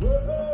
Whoa.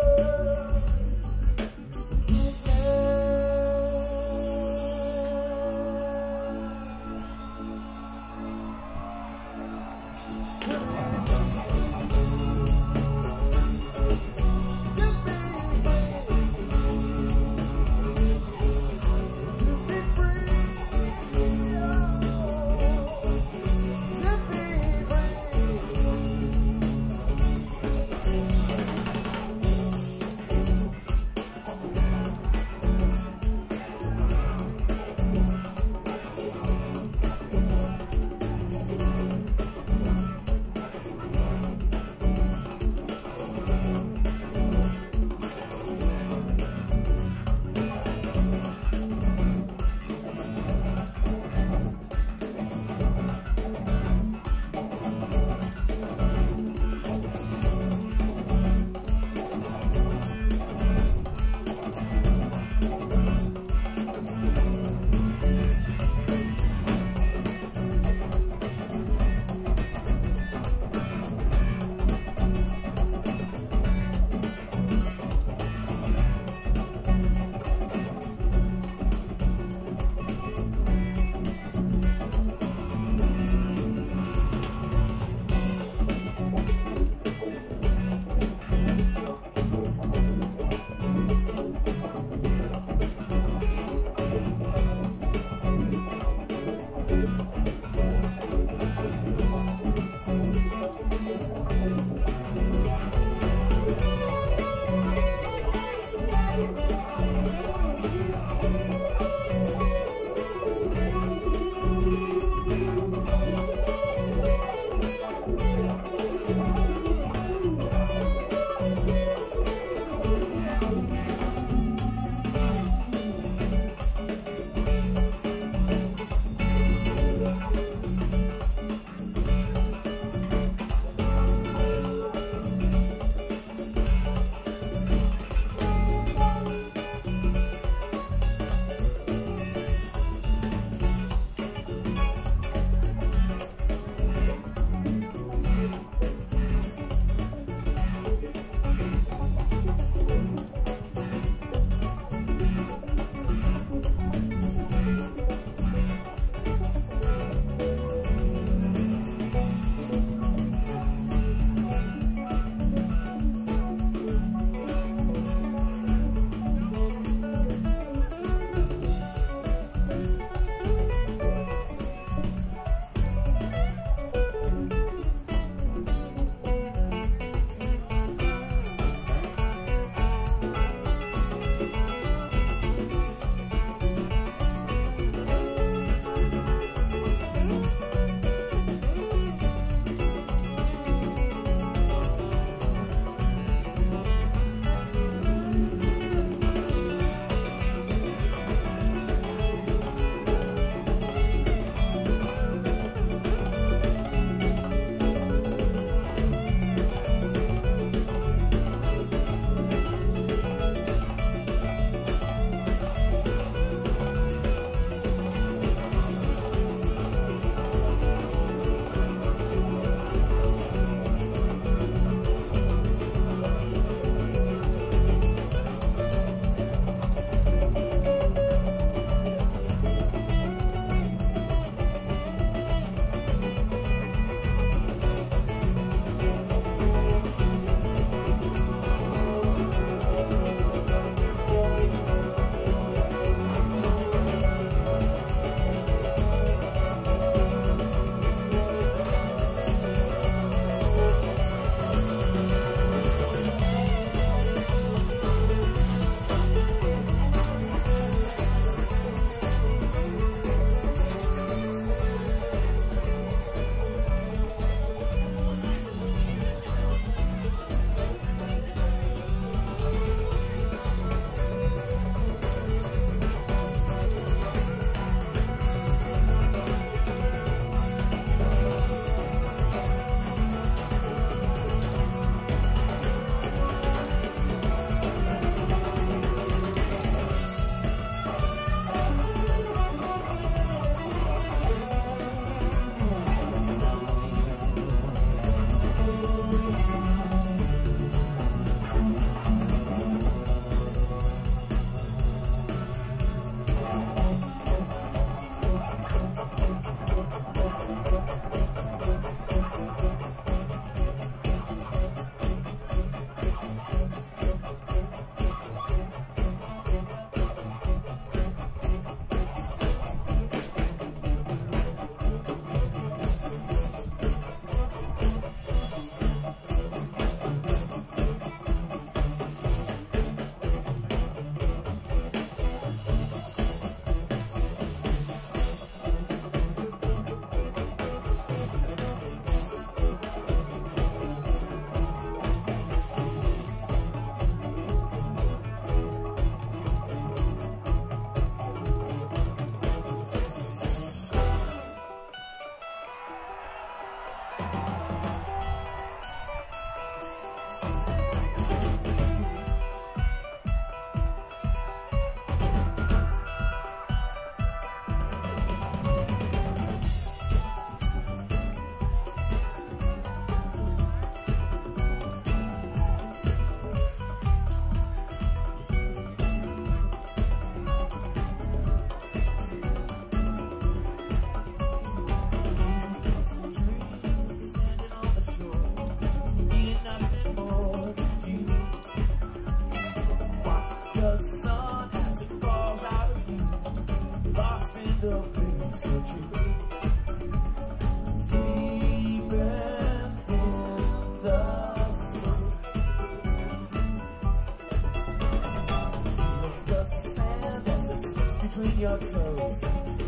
Your toes.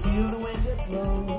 Feel the wind that blows.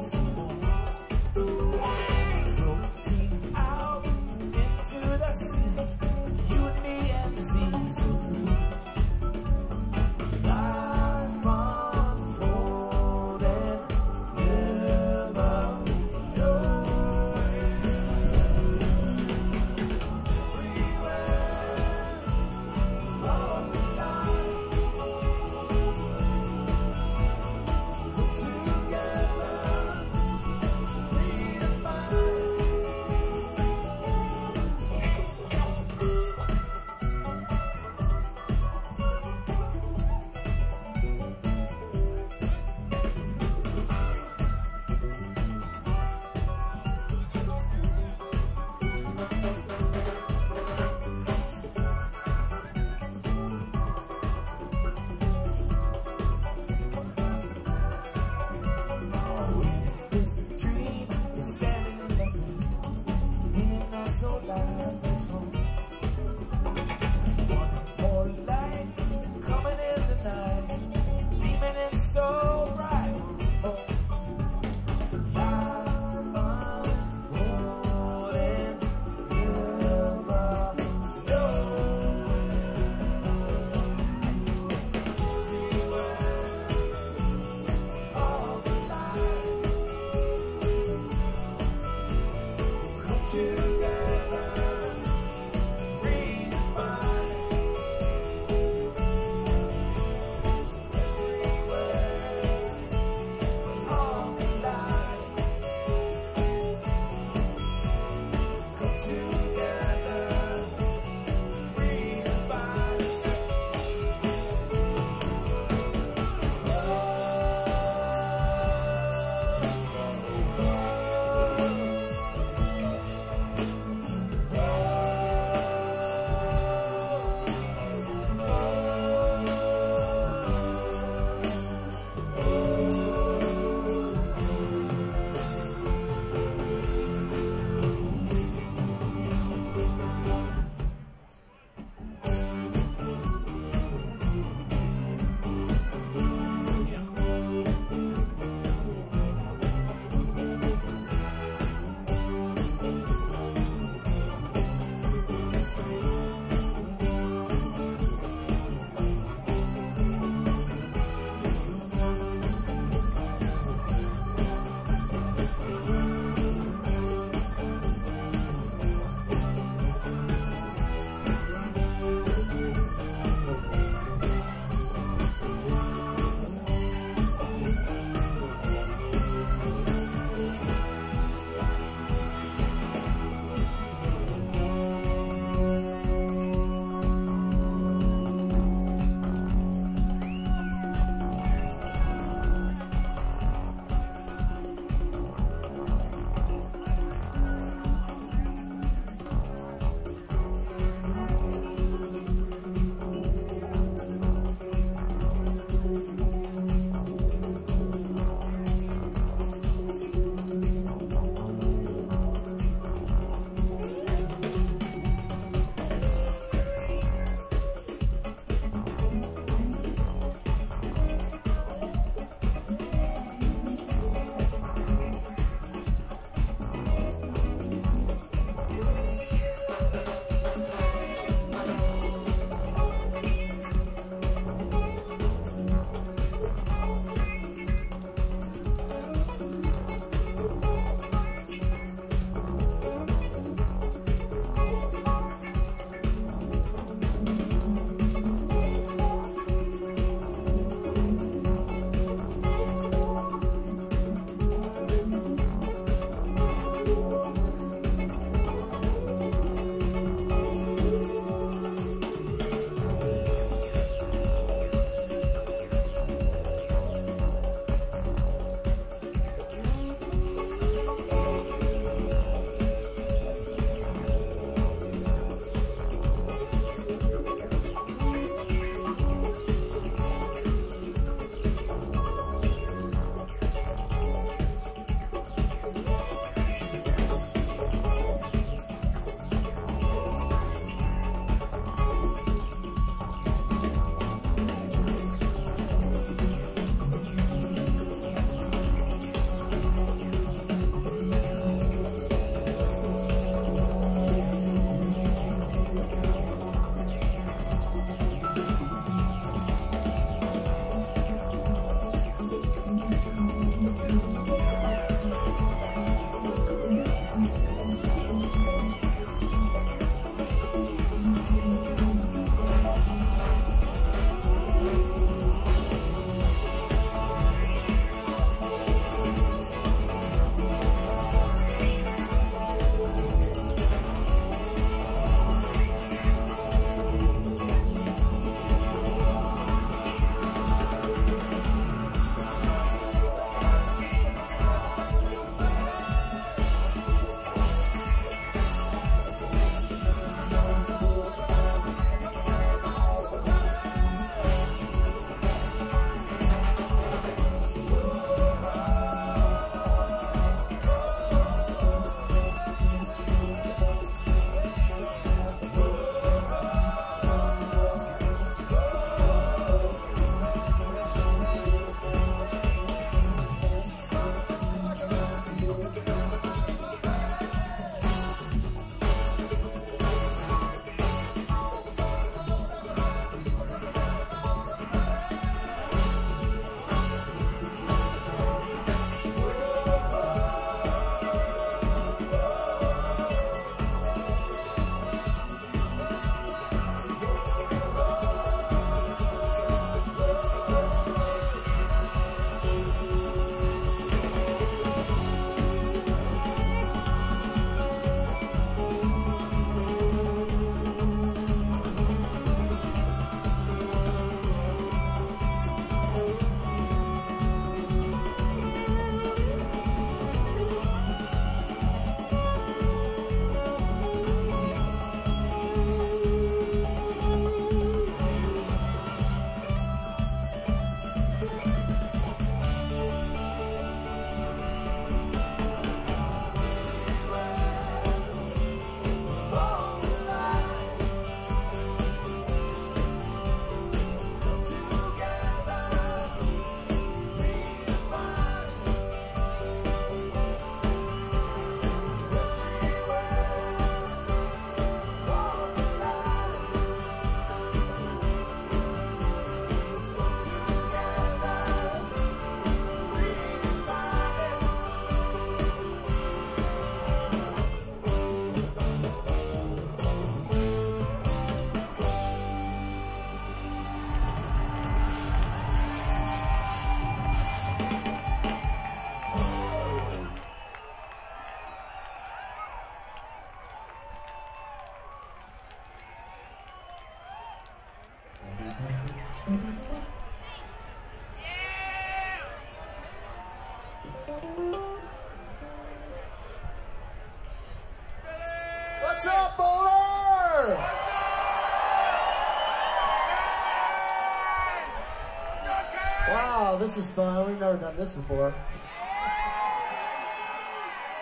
Song. We've never done this before.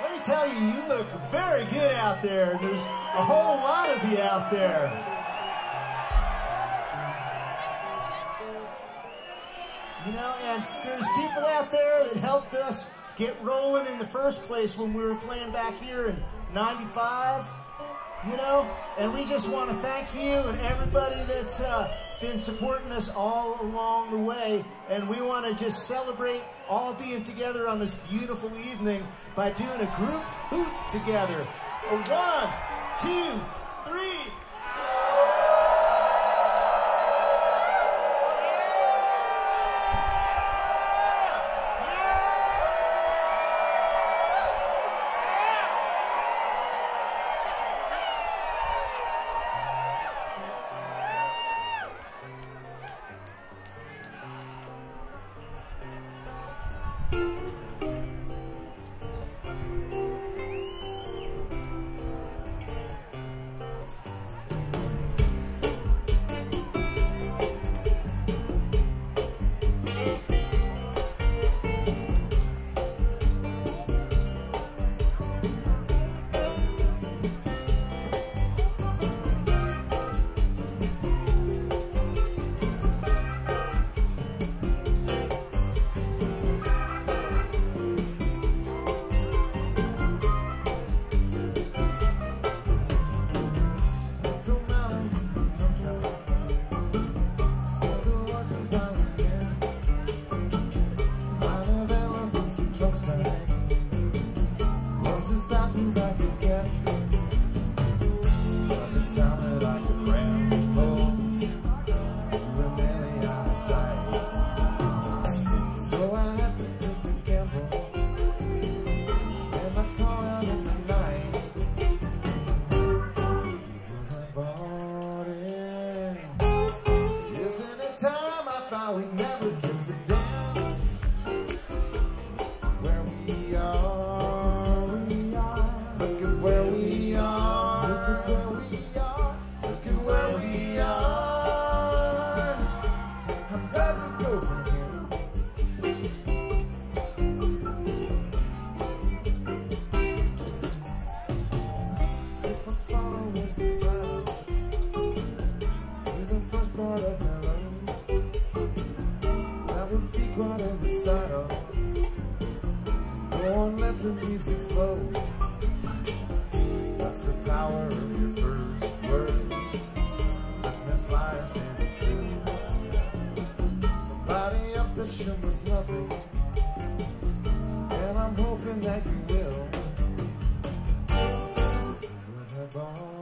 Let me tell you, you look very good out there. There's a whole lot of you out there. You know, and there's people out there that helped us get rolling in the first place when we were playing back here in 95 you know, and we just want to thank you and everybody that's uh, been supporting us all along the way. And we want to just celebrate all being together on this beautiful evening by doing a group hoot together. A one, two, three. thousands of won't let the music flow. That's the power of your first word. Let Nothing flies standing still. Somebody up the shimmer's loving. And I'm hoping that you will. Whatever.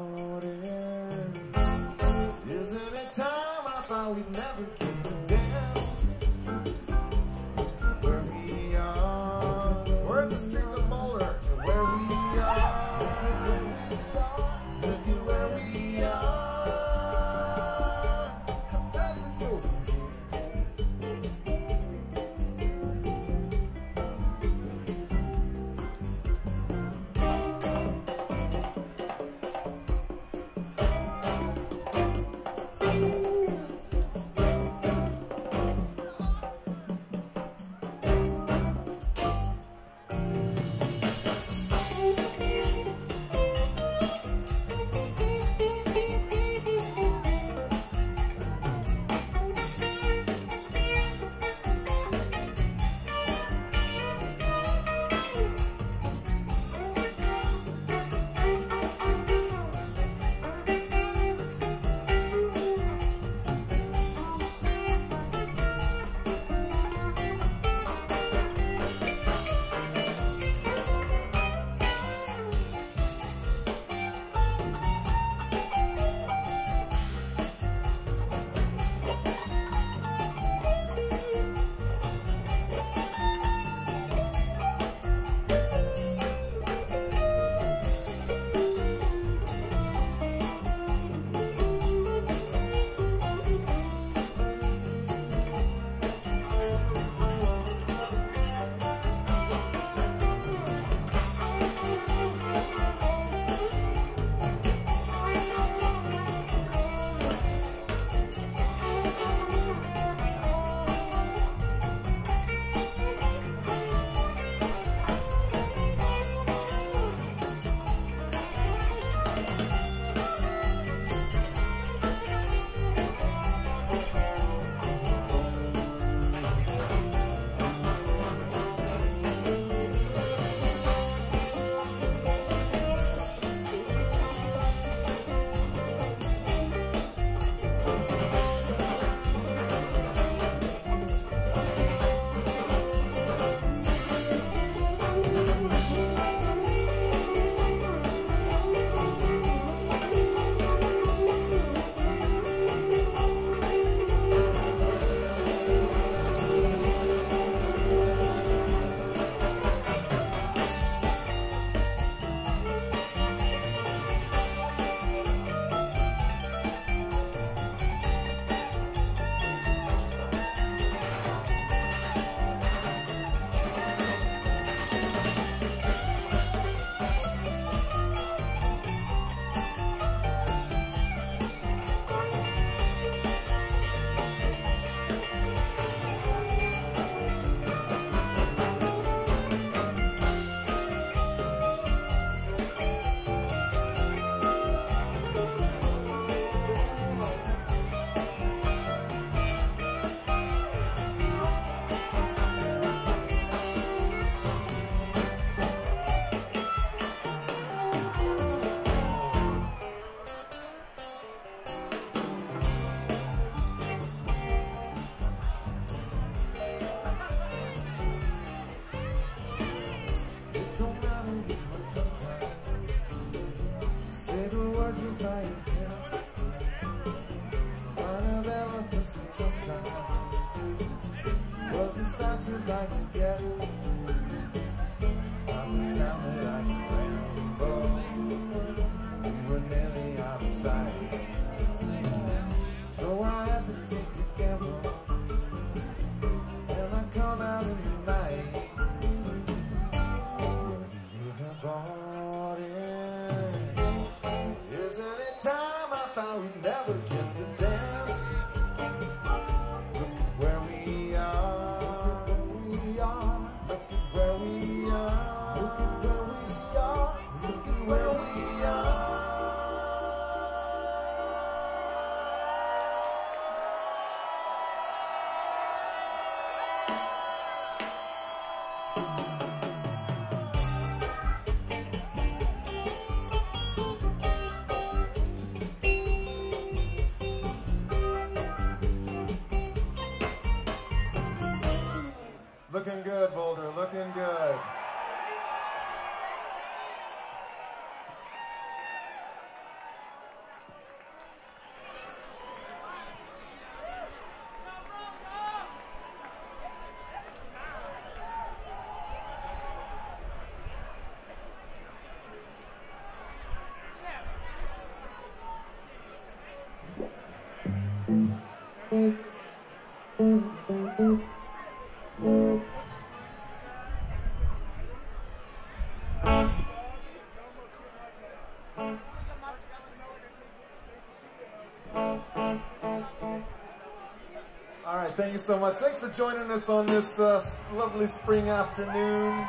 So much. Thanks for joining us on this uh, lovely spring afternoon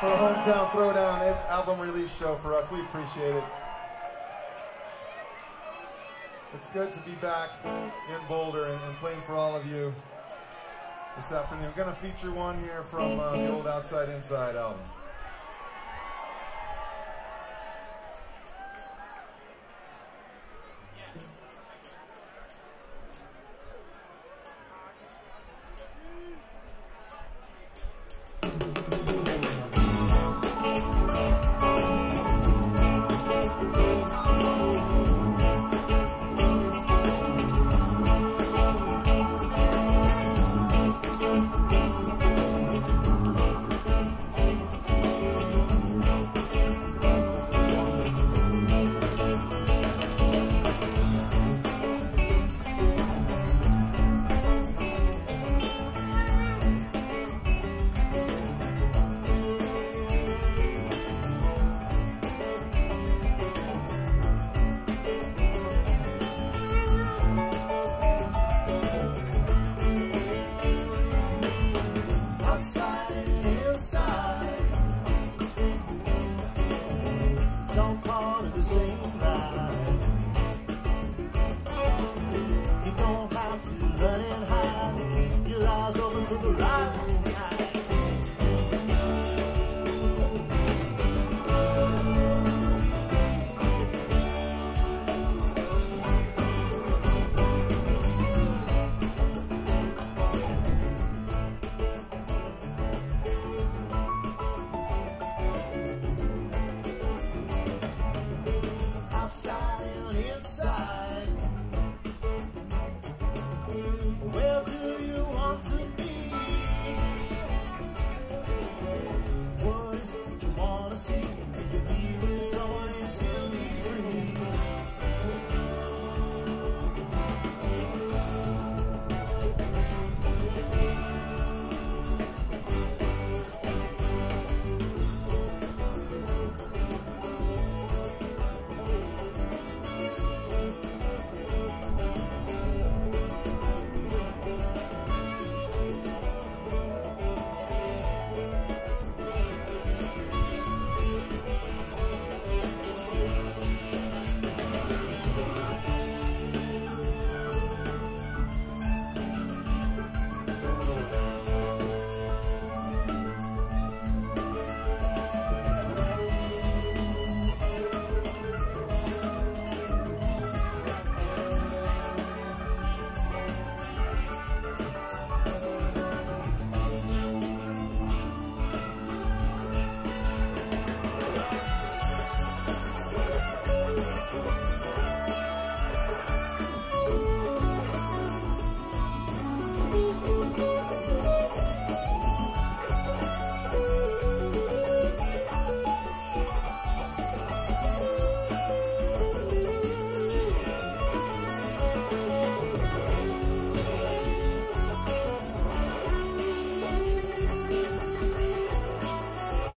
for a Hometown Throwdown album release show for us. We appreciate it. It's good to be back in Boulder and, and playing for all of you this afternoon. We're going to feature one here from uh, the old Outside Inside album.